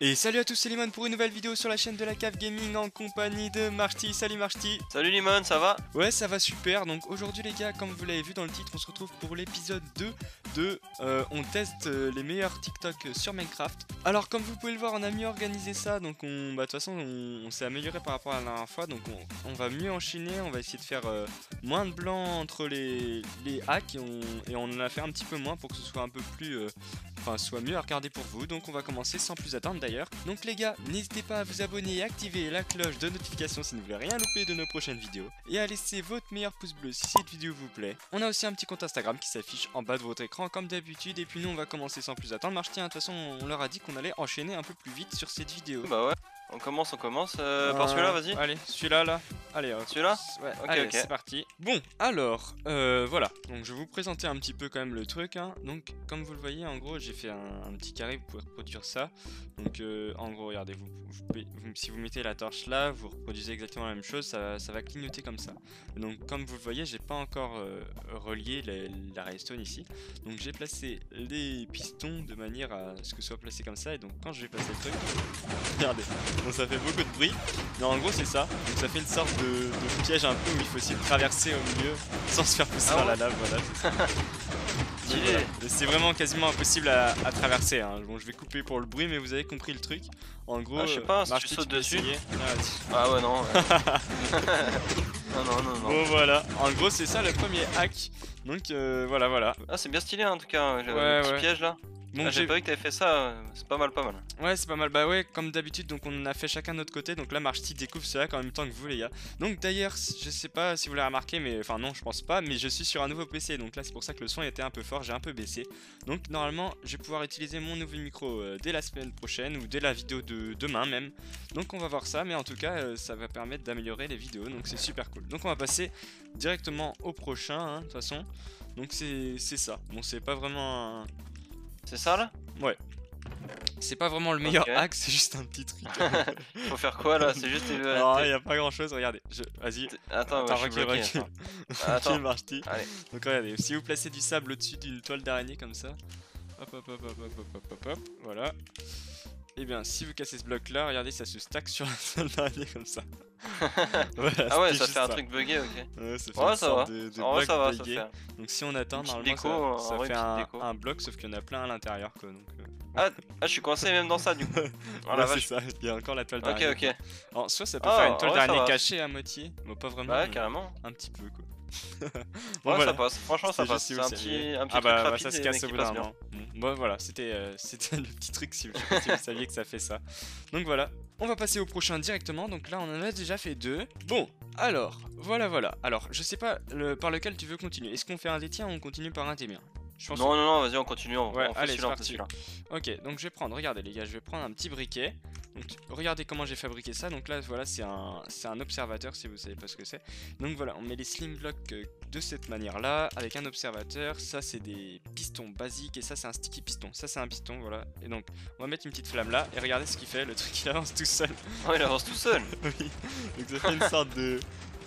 Et salut à tous, c'est Limon pour une nouvelle vidéo sur la chaîne de la cave gaming en compagnie de Marty. Salut Marty. Salut Limon, ça va? Ouais, ça va super. Donc aujourd'hui les gars, comme vous l'avez vu dans le titre, on se retrouve pour l'épisode 2 de euh, on teste euh, les meilleurs TikTok sur Minecraft. Alors comme vous pouvez le voir, on a mieux organisé ça. Donc on, bah, de toute façon, on, s'est amélioré par rapport à la dernière fois. Donc on, va mieux enchaîner. On va essayer de faire euh, moins de blanc entre les, les hacks et on, et on en a fait un petit peu moins pour que ce soit un peu plus, enfin soit mieux à regarder pour vous. Donc on va commencer sans plus attendre Donc les gars, n'hésitez pas à vous abonner et activer la cloche de notification si vous voulez rien louper de nos prochaines vidéos. Et à laisser votre meilleur pouce bleu si cette vidéo vous plaît. On a aussi un petit compte Instagram qui s'affiche en bas de votre écran comme d'habitude. Et puis nous on va commencer sans plus attendre. Marche tiens, de toute façon on leur a dit qu'on allait enchaîner un peu plus vite sur cette vidéo. Bah ouais. On commence, on commence. Euh, par celui-là, vas-y. Allez, celui-là, là. Allez, Celui-là Ouais, allez, c'est parti. Bon, alors, euh, voilà. Donc, je vais vous présenter un petit peu quand même le truc. Hein. Donc, comme vous le voyez, en gros, j'ai fait un, petit carré, vous pouvez reproduire ça. Donc, euh, en gros, regardez, vous, si vous mettez la torche là, vous reproduisez exactement la même chose, ça, va clignoter comme ça. Donc, comme vous le voyez, j'ai pas encore euh, relié la, redstone ici. Donc, j'ai placé les pistons de manière à ce que ce soit placé comme ça. Et donc, quand je vais placer le truc, regardez. Donc ça fait beaucoup de bruit. Mais en gros c'est ça. Donc ça fait une sorte de, piège un peu où il faut essayer de traverser au milieu sans se faire pousser ah dans la lave. Voilà, c'est vraiment quasiment impossible à, traverser. Hein. Bon, je vais couper pour le bruit, mais vous avez compris le truc. En gros, ah, je sais pas, si tu sautes dessus. Ah, ouais, non. non, non, non, non. Bon, voilà. En gros, c'est ça le premier hack. Donc, euh, voilà, voilà. Ah, c'est bien stylé en tout cas. J'avais un petit piège là. Donc ah, j'ai pas vu que t'avais fait ça, euh, c'est pas mal, pas mal. Ouais, c'est pas mal. Bah ouais, comme d'habitude, donc on a fait chacun de notre côté. Donc là, Marty découvre cela en même temps que vous, les gars. Donc d'ailleurs, je sais pas si vous l'avez remarqué, mais enfin non, je pense pas. Mais je suis sur un nouveau PC, donc là, c'est pour ça que le son était un peu fort. J'ai un peu baissé. Donc normalement, je vais pouvoir utiliser mon nouveau micro euh, dès la semaine prochaine ou dès la vidéo de demain même. Donc on va voir ça, mais en tout cas, euh, ça va permettre d'améliorer les vidéos. Donc c'est super cool. Donc on va passer directement au prochain, hein, de toute façon. Donc c'est ça. Bon, c'est pas vraiment un c'est ça là? Ouais. C'est pas vraiment le meilleur hack, c'est juste un petit truc. Faut faire quoi là? C'est juste. Non, y a pas grand chose, regardez. Vas-y. Attends, attends, recule, recule. Attends. Allez. Donc regardez, si vous placez du sable au-dessus d'une toile d'araignée comme ça. Hop, hop, hop, hop, hop, hop, hop, hop, voilà. Et eh bien, si vous cassez ce bloc là, regardez, ça se stack sur la toile d'araignée comme ça. ah ouais, ça fait un truc bugué, ok. Ouais, ça fait ouais, ça va. De, de en vrai, ça va, ça fait. Donc si on atteint, normalement, ça, ça fait un, un, bloc, sauf qu'il y en a plein à l'intérieur, quoi. Donc, euh... ah, ah, je suis coincé même dans ça, du coup. oh, ouais, c'est ça, il y a encore la toile d'araignée. Ok, ok. Alors, soit ça peut faire une toile d'araignée cachée à moitié, mais pas vraiment. Ouais, carrément. Un petit peu, quoi. Bon, ouais, ça passe, franchement ça passe, c'est un petit, un petit ah bah, bah, ça se casse au bout d'un moment. Bon voilà, c'était euh, c'était le petit truc si vous, si vous saviez que ça fait ça. Donc voilà, on va passer au prochain directement, donc là on en a déjà fait deux. Bon, alors, voilà voilà. Alors, je sais pas le, par lequel tu veux continuer. Est-ce qu'on fait un des tiens ou on continue par un des miens? Non, non, non, vas-y, on continue. On, ouais, allez, c'est parti. Ok, donc je vais prendre, regardez les gars, je vais prendre un petit briquet. Donc, regardez comment j'ai fabriqué ça. Donc là, voilà, c'est un, un observateur si vous savez pas ce que c'est. Donc voilà, on met les slim blocks euh, de cette manière-là, avec un observateur. Ça, c'est des pistons basiques et ça, c'est un sticky piston. Ça, c'est un piston, voilà. Et donc, on va mettre une petite flamme là et regardez ce qu'il fait. Le truc, il avance tout seul. Oh, il avance tout seul. oui. Donc ça fait une sorte de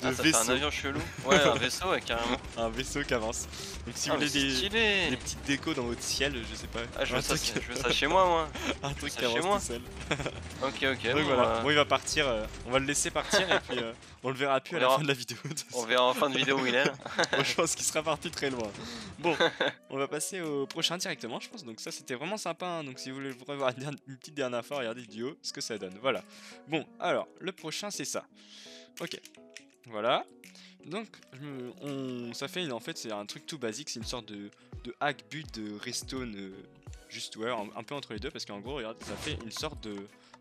ah, ça un avion chelou. Ouais, un vaisseau, ouais, carrément. un vaisseau qui avance. Donc si vous ah, voulez des, des, petites décos dans votre ciel, je sais pas. Ah, je veux, ça, je veux ça chez moi, moi. un truc qui avance tout seul. ok, ok. bon, voilà. bon, il va partir. Euh, on va le laisser partir et puis euh, on le verra plus à la fin de la vidéo. on verra en fin de vidéo où il est. bon, je pense qu'il sera parti très loin. Bon, on va passer au prochain directement, je pense. Donc ça, c'était vraiment sympa. Hein. Donc si vous voulez voir une petite dernière fois, regardez la vidéo, ce que ça donne. Voilà. Bon, alors, le prochain, c'est ça. Ok. Voilà. Donc, on, ça fait, en fait, c'est un truc tout basique, c'est une sorte de, de hack but de restone, euh, juste ouais, un, peu entre les deux, parce qu'en gros, regarde, ça fait une sorte de,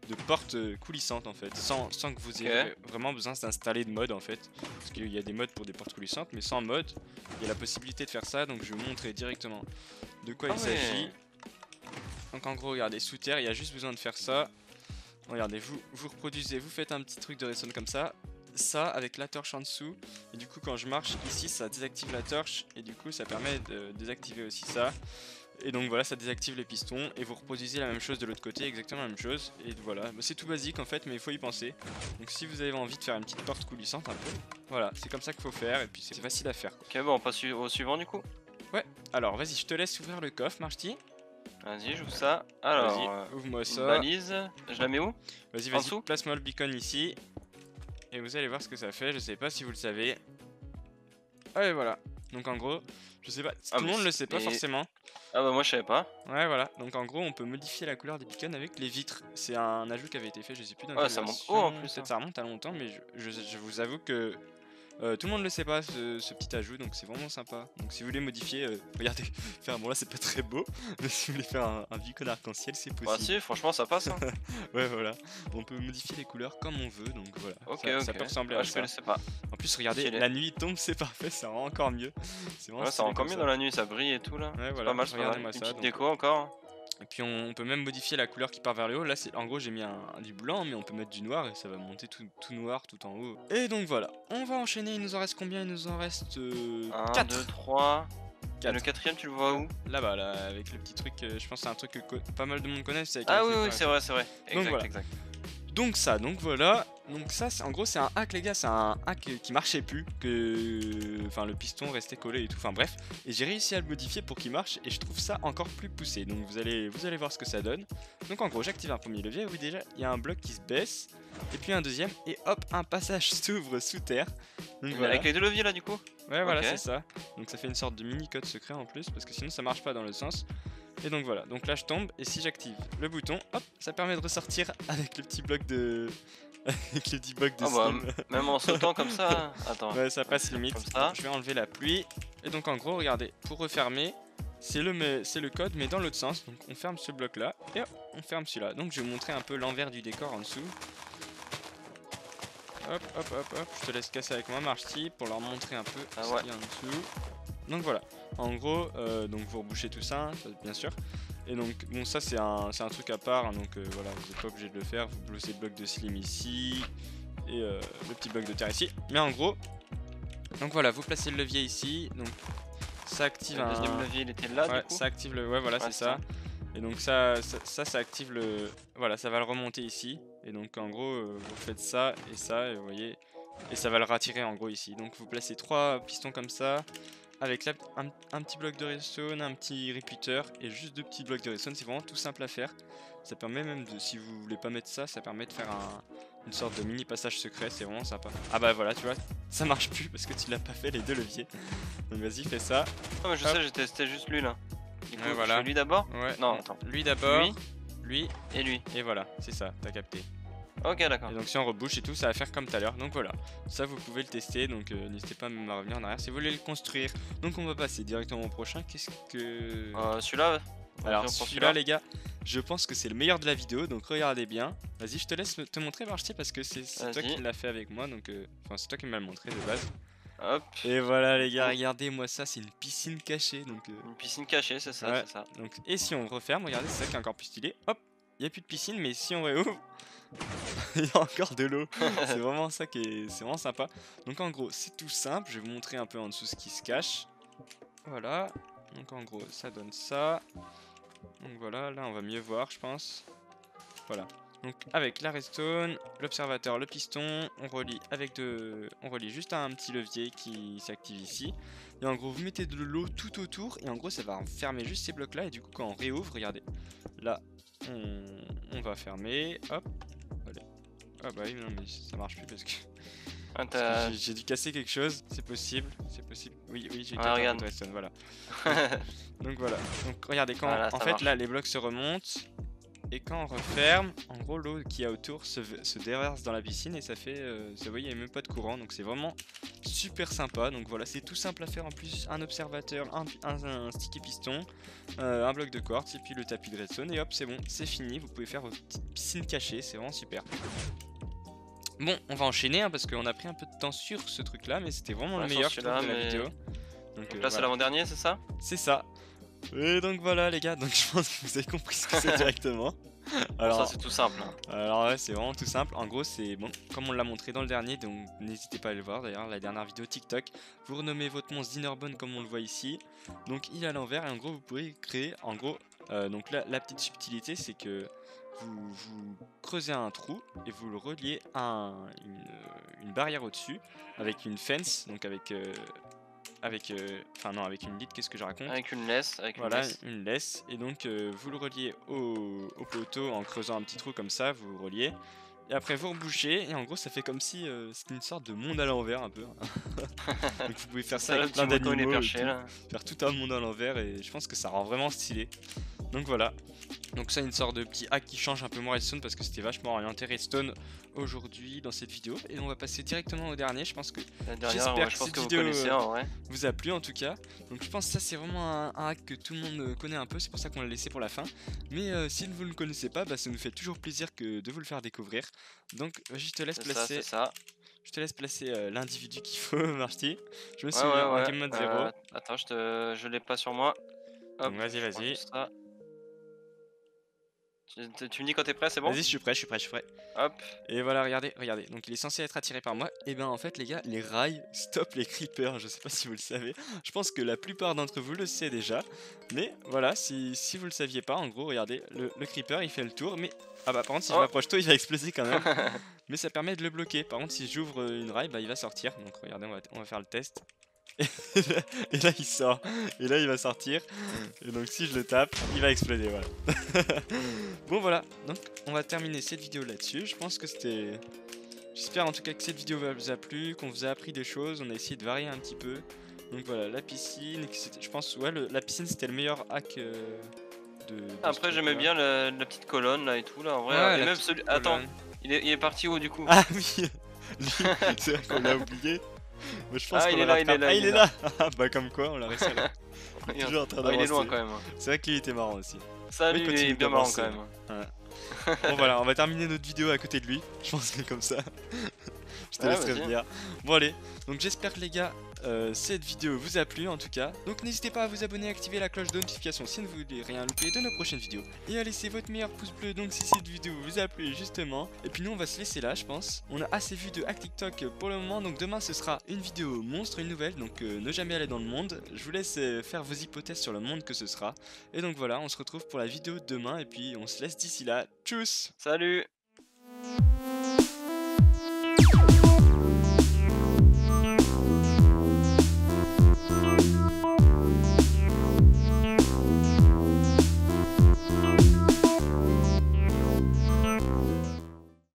de porte euh, coulissante en fait, sans, sans que vous ayez vraiment besoin d'installer de mode en fait, parce qu'il y a des modes pour des portes coulissantes, mais sans mode, il y a la possibilité de faire ça, donc je vais vous montrer directement de quoi il ah s'agit. Donc en gros, regardez, sous terre, il y a juste besoin de faire ça. Regardez, vous, vous reproduisez, vous faites un petit truc de restone comme ça, ça avec la torche en dessous. Et du coup, quand je marche ici, ça désactive la torche. Et du coup, ça permet de désactiver aussi ça. Et donc voilà, ça désactive les pistons. Et vous reproduisez la même chose de l'autre côté, exactement la même chose. Et voilà, bah, c'est tout basique en fait, mais il faut y penser. Donc si vous avez envie de faire une petite porte coulissante un peu, voilà, c'est comme ça qu'il faut faire. Et puis c'est facile à faire. Ok, bon, on passe au suivant du coup Ouais, alors vas-y, je te laisse ouvrir le coffre, Marty. Vas-y, j'ouvre ça. Alors, euh, ouvre-moi ça. Valise, je la mets où? Vas-y, vas-y, place-moi le beacon ici. Et vous allez voir ce que ça fait, je sais pas si vous le savez. Allez, voilà. Donc en gros, je sais pas, ah, tout le monde le sait pas forcément. Ah bah moi je savais pas. Ouais voilà, donc en gros on peut modifier la couleur des beacons avec les vitres. C'est un ajout qui avait été fait, je sais plus dans ouais, ça monte haut en plus. Hein. Ça remonte à longtemps mais je, je vous avoue que euh, tout le monde ne le sait pas ce, petit ajout donc c'est vraiment sympa. Donc si vous voulez modifier, euh, regardez, faire bon là c'est pas très beau, mais si vous voulez faire un, un beacon arc-en-ciel c'est possible. Bah si, franchement ça passe. Hein. ouais voilà, on peut modifier les couleurs comme on veut donc voilà. ça, peut ressembler à je ça. Sais pas. En plus regardez, la nuit tombe c'est parfait, ça rend encore mieux. C'est ouais, ça rend encore mieux dans la nuit, ça brille et tout là. Ouais voilà, pas mal, regardez-moi ça. Petite déco encore. Et puis on, peut même modifier la couleur qui part vers le haut. Là, c'est en gros, j'ai mis un, du blanc, mais on peut mettre du noir et ça va monter tout, noir tout en haut. Et donc voilà, on va enchaîner. Il nous en reste combien? Il nous en reste 1, 2, 3. Le quatrième, tu le vois où? Là-bas, là, avec le petit truc. Euh, je pense que c'est un truc que pas mal de monde connaît. Ah oui, oui, c'est vrai, c'est vrai. Exact, exact. Donc ça, donc voilà. Donc ça, en gros, c'est un hack, les gars. C'est un hack qui marchait plus. Que, enfin, le piston restait collé et tout. Enfin bref. Et j'ai réussi à le modifier pour qu'il marche. Et je trouve ça encore plus poussé. Donc vous allez, vous allez voir ce que ça donne. Donc en gros, j'active un premier levier. Oui, déjà, il y a un bloc qui se baisse. Et puis un deuxième. Et hop, un passage s'ouvre sous terre. Donc, voilà. Avec les deux leviers là, du coup? Ouais, voilà, c'est ça. Donc ça fait une sorte de mini code secret en plus. Parce que sinon, ça marche pas dans le sens. Et donc voilà, donc là je tombe et si j'active le bouton, hop, ça permet de ressortir avec le petit bloc de... avec le petit bloc de ah bah, Même en sautant comme ça, attends. Ouais, ça passe limite. Je vais enlever la pluie. Et donc en gros, regardez, pour refermer, c'est le, le code mais dans l'autre sens. Donc on ferme ce bloc là et hop, on ferme celui-là. Donc je vais vous montrer un peu l'envers du décor en dessous. Hop, hop, hop, hop, je te laisse casser avec ma marche pour leur montrer un peu ah ce qu'il y a en dessous. Donc voilà, en gros, euh, donc vous rebouchez tout ça, bien sûr. Et donc, bon, ça c'est un, un, truc à part, hein, donc euh, voilà, vous n'êtes pas obligé de le faire. Vous bloquez le bloc de slim ici et euh, le petit bloc de terre ici. Mais en gros, donc voilà, vous placez le levier ici, donc ça active le deuxième levier, il était là. Ouais, ça active le, ouais, voilà, c'est ça. Et donc ça, ça, ça, active le, voilà, ça va le remonter ici. Et donc en gros, vous faites ça et ça, et vous voyez, et ça va le retirer en gros ici. Donc vous placez trois pistons comme ça avec un, petit bloc de redstone, un petit repeater et juste deux petits blocs de redstone. C'est vraiment tout simple à faire. Ça permet même de, si vous voulez pas mettre ça, ça permet de faire une sorte de mini passage secret. C'est vraiment sympa. Ah bah voilà, tu vois, ça marche plus parce que tu l'as pas fait les deux leviers. Donc vas-y, fais ça. Oh, mais je sais, j'ai testé juste lui là. Du coup, voilà. lui d'abord Ouais. Non, attends. Lui d'abord. Lui. lui. Et lui. Et voilà, c'est ça, t'as capté. Ok, d'accord. donc si on rebouche et tout, ça va faire comme tout à l'heure. Donc voilà, ça vous pouvez le tester, donc euh, n'hésitez pas même à revenir en arrière si vous voulez le construire. Donc on va passer directement au prochain. Qu'est-ce que... Euh, celui-là Alors celui-là les gars, je pense que c'est le meilleur de la vidéo, donc regardez bien. Vas-y, je te laisse te montrer Marchty parce que c'est toi qui l'as fait avec moi, donc... Euh, enfin c'est toi qui m'as montré de base. Hop. Et voilà les gars, regardez moi ça, c'est une piscine cachée. Donc, Une piscine cachée, c'est ça, ça. Donc, et si on referme, regardez, c'est ça qui est encore plus stylé. Hop, il n'y a plus de piscine, mais si on réouvre, il y a encore de l'eau. c'est vraiment ça qui est, c'est vraiment sympa. Donc en gros, c'est tout simple. Je vais vous montrer un peu en dessous ce qui se cache. Voilà. Donc en gros, ça donne ça. Donc voilà, là on va mieux voir, je pense. Voilà. Donc avec la redstone, l'observateur, le piston, on relie avec de, on relie juste un petit levier qui s'active ici. Et en gros, vous mettez de l'eau tout autour et en gros, ça va fermer juste ces blocs là. Et du coup, quand on réouvre, regardez, là, on, on va fermer. Hop, ah bah oui, non, mais ça marche plus parce que. Ah, j'ai dû casser quelque chose, c'est possible, c'est possible. Oui, oui, j'ai cassé un redstone, voilà. Donc voilà. Donc regardez, quand en fait là les blocs se remontent et quand on referme, en gros l'eau qui a autour se, se, déverse dans la piscine et ça fait, euh, ça, vous voyez, il n'y a même pas de courant, donc c'est vraiment super sympa. Donc voilà, c'est tout simple à faire en plus, un observateur, un, un, sticky piston, euh, un bloc de quartz et puis le tapis de redstone et hop, c'est bon, c'est fini. Vous pouvez faire votre petite piscine cachée, c'est vraiment super. Bon, on va enchaîner hein, parce qu'on a pris un peu de temps sur ce truc là, mais c'était vraiment le meilleur de la vidéo. Donc, là, c'est l'avant-dernier, c'est ça? C'est ça. Et donc voilà, les gars, donc je pense que vous avez compris ce que c'est directement. Alors, ça c'est tout simple. Hein. Alors ouais, c'est vraiment tout simple. En gros, c'est bon, comme on l'a montré dans le dernier, donc n'hésitez pas à le voir. D'ailleurs, la dernière vidéo TikTok, vous renommez votre monstre Dinnerbone comme on le voit ici. Donc il est à l'envers et en gros, vous pouvez créer, en gros, euh, donc la, la petite subtilité, c'est que vous, creusez un trou et vous le reliez à une, barrière au-dessus avec une fence, donc avec, euh, avec, enfin non, avec une lead, qu'est-ce que je raconte Avec une laisse, avec voilà, une laisse. une laisse. Et donc vous le reliez au, au, poteau en creusant un petit trou comme ça, vous le reliez. Et après vous rebouchez et en gros ça fait comme si c'était une sorte de monde à l'envers un peu. donc vous pouvez faire ça, avec plein d'animaux, faire tout un monde à l'envers et je pense que ça rend vraiment stylé. Donc voilà, donc ça une sorte de petit hack qui change un peu moins Redstone parce que c'était vachement orienté Redstone aujourd'hui dans cette vidéo. Et on va passer directement au dernier, je pense que j'espère que cette vidéo euh, vous, a plu en tout cas. Donc je pense que ça c'est vraiment un, hack que tout le monde euh, connaît un peu, c'est pour ça qu'on l'a laissé pour la fin. Mais euh, si vous ne le connaissez pas, bah, ça nous fait toujours plaisir que de vous le faire découvrir. Donc je te laisse placer... Ça, Je te laisse placer l'individu qu'il faut, Marty. Je me suis ouais, en game mode 0. attends, je, te... je l'ai pas sur moi. Vas-y, vas-y. Tu, me dis quand t'es prêt, c'est bon Vas-y, je suis prêt, je suis prêt, je suis prêt. Hop. Et voilà, regardez, regardez. Donc il est censé être attiré par moi. Et ben en fait, les gars, les rails stoppent les creepers. Je sais pas si vous le savez. Je pense que la plupart d'entre vous le savent déjà. Mais voilà, si, si vous le saviez pas, en gros, regardez, le, creeper il fait le tour. Mais ah bah par contre, si je oh. m'approche tôt, il va exploser quand même. mais ça permet de le bloquer. Par contre, si j'ouvre une rail, bah il va sortir. Donc regardez, on va, on va faire le test. Et là il sort. Et là il va sortir. Et donc si je le tape il va exploser voilà. Bon voilà. Donc on va terminer cette vidéo là dessus je pense que c'était j'espère en tout cas que cette vidéo vous a plu qu'on vous a appris des choses. On a essayé de varier un petit peu. Donc voilà. La piscine je pense ouais la piscine c'était le meilleur hack euh, de, après j'aimais bien la, petite colonne là et tout là en vrai. Même celui... attends il est, il est parti où du coup? Ah oui. C'est vrai qu'on l'a oublié je pense ah, il, est là, il est là, ah, il est là, Bah comme quoi, on l'a réussi à Toujours en train ah, il est loin quand même. C'est vrai qu'il était marrant aussi. Ça, lui, il est bien marrant quand même. Ouais. bon voilà, on va terminer notre vidéo à côté de lui. Je pense que comme ça. Je te laisse revenir. Bon allez, donc j'espère que les gars, euh, cette vidéo vous a plu en tout cas. Donc n'hésitez pas à vous abonner et activer la cloche de notification si vous ne voulez rien louper de nos prochaines vidéos. Et à laisser votre meilleur pouce bleu donc si cette vidéo vous a plu justement. Et puis nous on va se laisser là je pense. On a assez vu de hack TikTok pour le moment donc demain ce sera une vidéo monstre, une nouvelle. Donc euh, ne jamais aller dans le monde. Je vous laisse euh, faire vos hypothèses sur le monde que ce sera. Et donc voilà, on se retrouve pour la vidéo demain et puis on se laisse d'ici là. Tchuss Salut